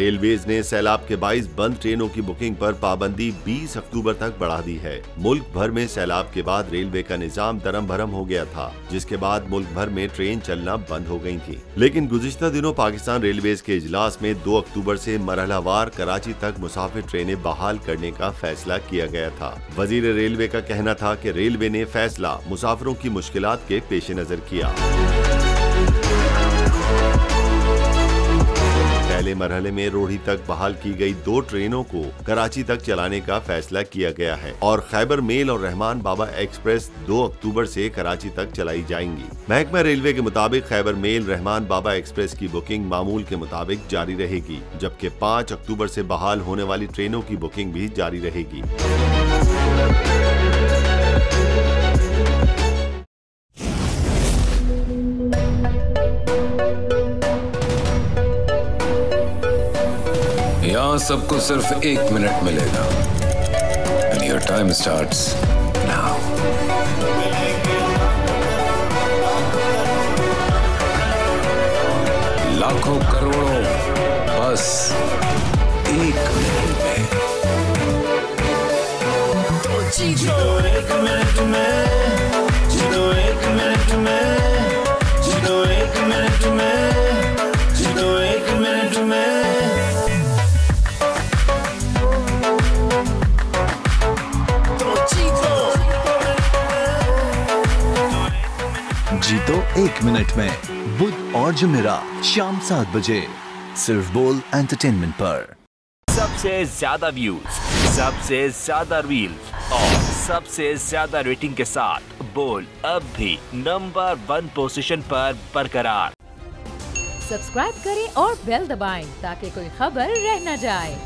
Railways ने सैलाब के बाईस बंद ट्रेनों की बुकिंग पर पाबंदी 20 अक्टूबर तक बढ़ा दी है। मुल्क भर में सैलाब के बाद रेलवे का निज़ाम दरम भरम हो गया था, जिसके बाद मुल्क भर में ट्रेन चलना बंद हो गई थी। लेकिन गुजश्ता दिनों पाकिस्तान रेलवेज के इजलास में 2 अक्टूबर से मरहलावार कराची तक मुसाफिर ट्रेनें बहाल करने का फैसला किया गया था। वज़ीर रेलवे का कहना था की रेलवे ने फैसला मुसाफिरों की मुश्किल के पेश नज़र किया। पहले मरहले में रोहड़ी तक बहाल की गई दो ट्रेनों को कराची तक चलाने का फैसला किया गया है और खैबर मेल और रहमान बाबा एक्सप्रेस 2 अक्टूबर से कराची तक चलाई जाएँगी। महकमा रेलवे के मुताबिक खैबर मेल, रहमान बाबा एक्सप्रेस की बुकिंग मामूल के मुताबिक जारी रहेगी, जबकि पाँच अक्टूबर ऐसी बहाल होने वाली ट्रेनों की बुकिंग भी जारी रहेगी। यहाँ सबको सिर्फ़ एक मिनट मिलेगा। And your time starts now लाखों करोड़ों, बस एक मिनट में। जीतो एक मिनट में। बुध और जुमेरात शाम सात बजे सिर्फ़ बोल एंटरटेनमेंट पर। सबसे ज़्यादा व्यूज़ सबसे ज़्यादा रील और सबसे ज़्यादा रेटिंग के साथ बोल अब भी नंबर वन पोजीशन पर बरकरार। सब्सक्राइब करें और बेल दबाएँ ताकि कोई खबर रह न जाए।